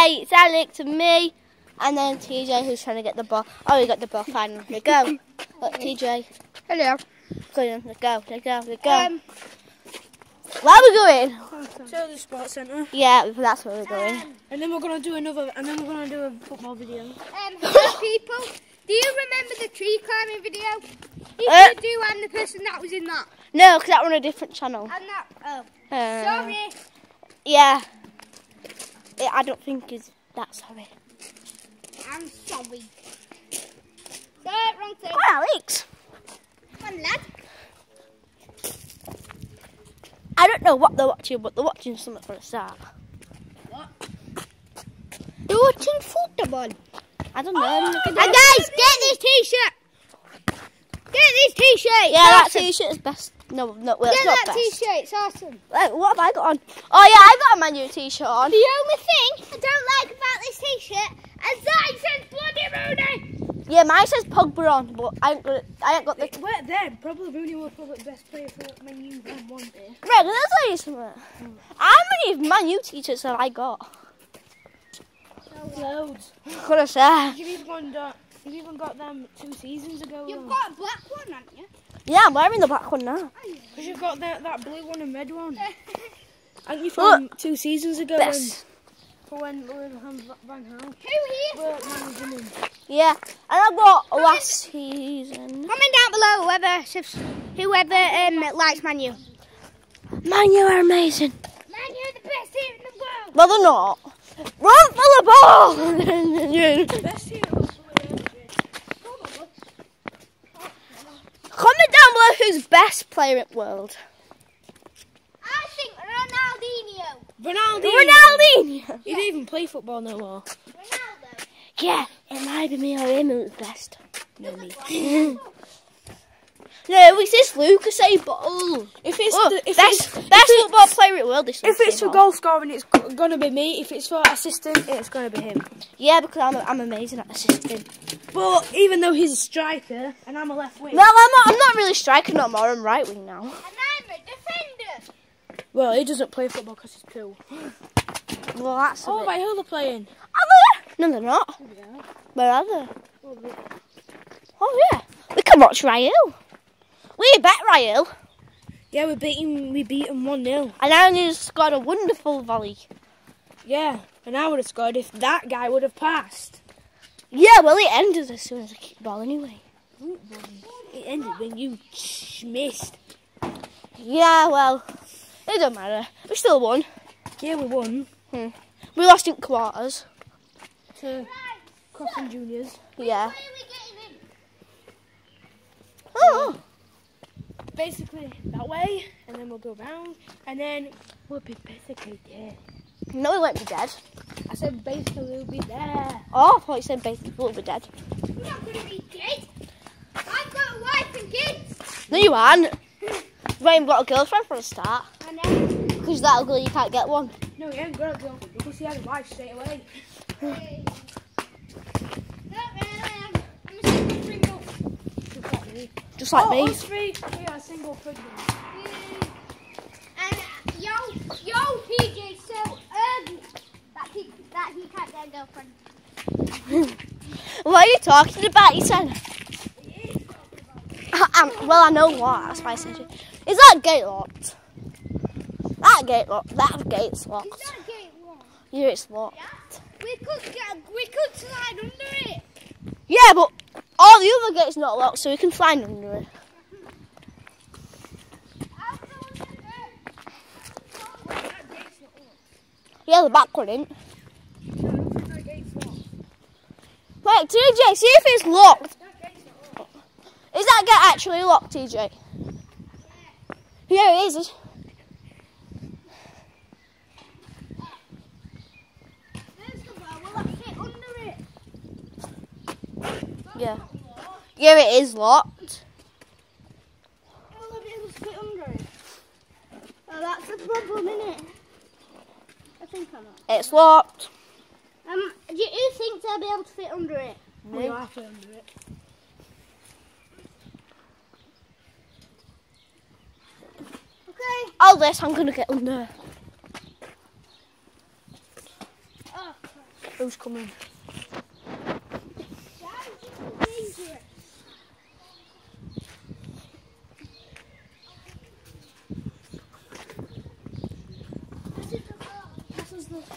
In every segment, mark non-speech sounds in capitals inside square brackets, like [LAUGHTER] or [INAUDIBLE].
Hey, it's Alex and me, and then TJ who's trying to get the ball. Oh, he got the ball finally. Let go. Look, TJ. Hello. Go on, let go, let go, let go. Um, where are we going? to the sports centre. Yeah, that's where we're going. And then we're gonna do another, and then we're gonna do a football video. Um, hello people. Do you remember the tree climbing video? You Uh, should do and the person that was in that. No, because that on a different channel. And that. Oh, Uh, sorry. Yeah. I don't think is that sorry. I'm sorry. Sorry, wrong thing. Oh, Alex. Come on, lad. I don't know what they're watching, but they're watching something for a start. What? They're watching football. I don't know. at And guys, get this t-shirt. Get this t-shirt. Yeah, that t-shirt is best. No, no, well, Get not that best. t-shirt. It's awesome. Like, what have I got on? Oh yeah, I got my new t-shirt on. The only thing I don't like about this t-shirt is that it says Bloody Rooney. Yeah, mine says Pogba on, but I ain't got, it- I ain't got the. Where then? Probably Rooney was probably the best player for Man U and one day. Right, let's tell you something. How many Man U t-shirts have I got? Loads. What I say? You've even got, you've even got them two seasons ago. You've got a black one, haven't you? Yeah, I'm wearing the black one now. Because you've got that, that blue one and red one. [LAUGHS] And you Look. from two seasons ago when, Best. for when Louis Van Van Gaal Who were managing him. Yeah, and I've got last season. Comment down below whoever whoever um, likes Manu. Manu are amazing. Manu are the best team in the world. Well, they're not. Run for the ball! [LAUGHS] Best team Comment down below who's best player in the world. I think Ronaldinho. Ronaldo. Ronaldinho. He didn't even play football no more. Ronaldo. Yeah, it might be me or him who's best. No, me. [LAUGHS] no, it's this Lucas A. Ball. If it's Oh, the, if best it's, best if football player in the world. This If it's for Ball. goal scoring, it's gonna be me. If it's for assistant, it's gonna be him. Yeah, because I'm, I'm amazing at assisting. But even though he's a striker and I'm a left wing, No, I'm not. I'm not really striker no more. I'm right wing now. And I'm a defender. well, he doesn't play football because he's cool. Well, that's a Oh, bit. right, who are they playing? Are they? No, they're not. Where are they? Oh yeah, we can watch Rael. We bet Rael, Yeah, we beat him. We beat him one 0 and Aaron scored a wonderful volley. Yeah, and I would have scored if that guy would have passed. Yeah, well, it ended as soon as I kicked the ball anyway. It ended when you missed. Yeah, well, it don't matter. We still won. Yeah, we won hmm. We lost in quarters. to Crossing Juniors. Yeah. Where are we getting in? Oh, oh. Basically that way, and then we'll go round, and then we'll be basically dead. no, we won't be dead. I said basically we'll be there. Oh, I thought you said basically we'll be dead. I'm not going to be dead. I've got a wife and kids. No, you aren't. You ain't got a girlfriend for a start. I know. Because that ugly, you can't get one. No, he ain't got a girlfriend because he had a wife straight away. [LAUGHS] Hey. Not really. I'm, I'm a single single. Just like me. Just like oh, me. Us three, we are single pregnant. And yo, yo, PJ, so ugly that he that he can't get a girlfriend. [LAUGHS] What are you talking about, you said? [LAUGHS] Um, well, I know what. That's why I said it. Is that gate locked? That gate locked. That gate's Is locked. that gate locked? Yeah, it's locked. We could get, we could slide under it. Yeah, but all the other gates not locked, so we can find under it. I'll go under it. Yeah, the back one isn't. No, I don't think that gate's locked. Wait, TJ, see if it's locked. Is that gate actually locked, TJ? Yeah, it is. Yeah. Yeah, it is locked. Will I be able to fit under it? Oh, that's the problem, isn't it? I think I'm not. It's locked. Um, do you think they'll be able to fit under it? We are fit under it. Okay. All this, I'm gonna get under. Oh, Who's coming? dangerous. This is the phone.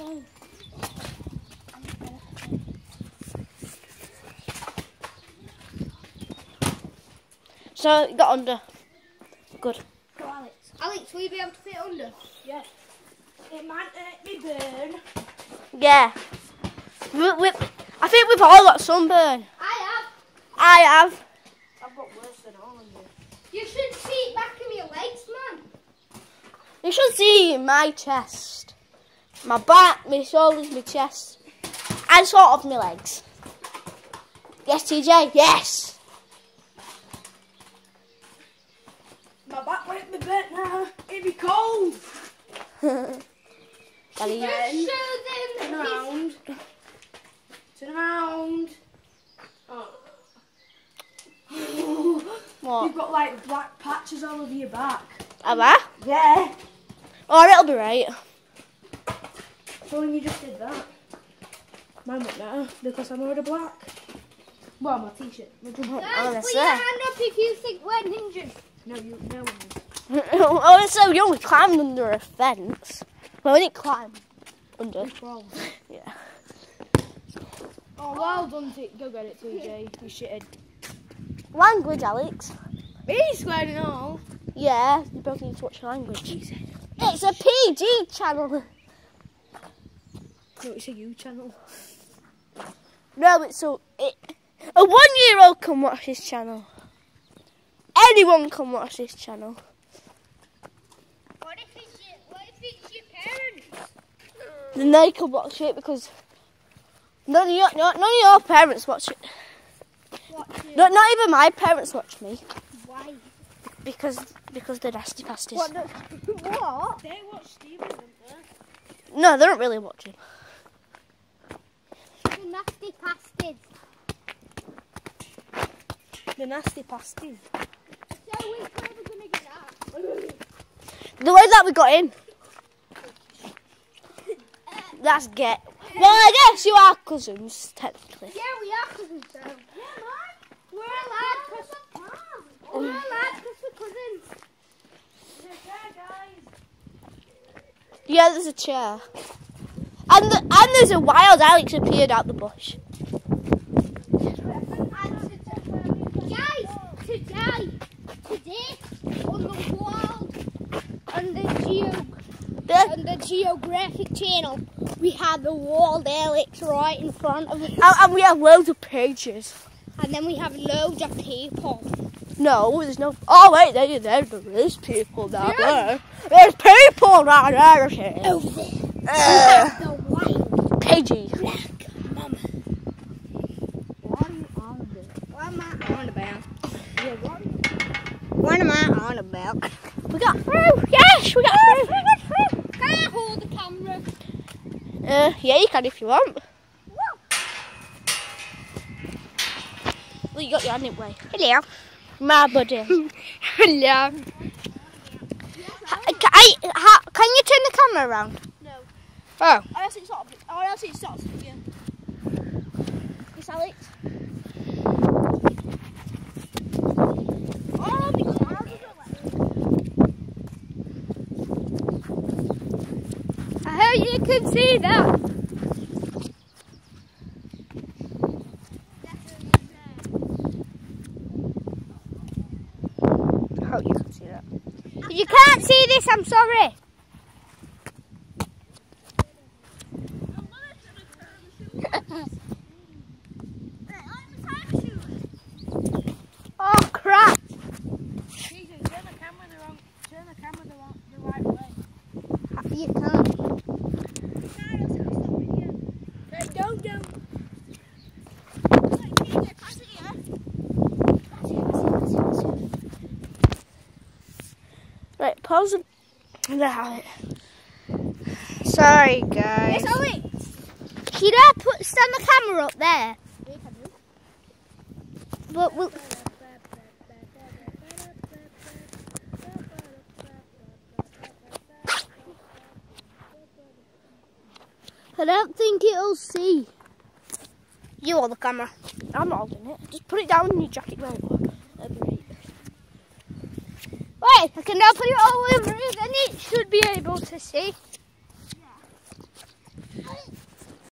So you got under. Good. Go, Alex. Alex, will you be able to fit under? Yes. It might hurt me burn. Yeah. We, we, I think we've all got sunburn. I have. I have. I've got worse than all of you. You should see back of your legs, man. You should see my chest. My back, my shoulders, my chest. And sort of my legs. Yes, TJ? Yes! My back won't be burnt now. It'd be cold. [LAUGHS] Ellie, Then, Show turn around. Turn around. Oh. what? You've got like black patches all over your back. Am I? Yeah. Oh, it'll be right. So you just did that. Mine won't matter because I'm already black. Well, my t-shirt. Jumper. Guys, Oh, put your hand up if you think we're ninjas. No, you, no one. oh, [LAUGHS] so young. We climbed under a fence. Well, we didn't climb under. Yeah. oh, well done. T- go get it, TJ. You shitted. Language, Alex. Me squared and all. Yeah, you both need to watch language. It's a PG channel. No, it's a you channel. No, it's so it, a one-year-old can watch this channel. Anyone can watch this channel. What if it's your, what if it's your parents? Then they can watch it because none of your not, none of your parents watch it. What? Not not even my parents watch me Why? because because they're nasty pasties. What? The, [LAUGHS] what? They watch Steven, don't they? No, they don't really watch it. The nasty pasties. The nasty pasties. So we're never gonna get out. The way that we got in. That's get. Well, I guess you are cousins technically. Yeah, we are cousins. So. Yeah, man. We're allowed because we're allowed because we're cousins. Oh. Yeah, there's a chair. And the, and there's a wild Alex appeared out the bush. Guys, today, today, on the world, on the geo, on the geographic channel, we have the world Alex right in front of us, and, and we have loads of pages. and then we have loads of people. No, there's no. Oh wait, there, there, there is people down there. There's people down there. Over there, Uh, white Pagey. black mama. What are you on about? What am I on about? Yeah, what? What am I on about? We got through. Yes, we got through. Can I hold the camera? Uh, yeah, you can if you want. Well, you got your hand in way. Hello. My buddy. [LAUGHS] Hello. Can, I, can you turn the camera around? Oh. Else it stops. Or else it stops again. Yes, Alex. Oh, because ours is I hope you can see that. I hope you can see that. If you can't see this, I'm sorry. oh crap! TJ, turn the camera the wrong. Turn the camera the, wrong, the right way. You can't. Hey, don't, don't. Right, pause it. Now. Sorry, guys. Yes, Alex. Should I put stand the camera up there? But we'll. I don't think it'll see. You hold the camera. I'm not holding it. Just put it down in your jacket. Well, that'd be right. Wait, I can now put it all over here, then it should be able to see.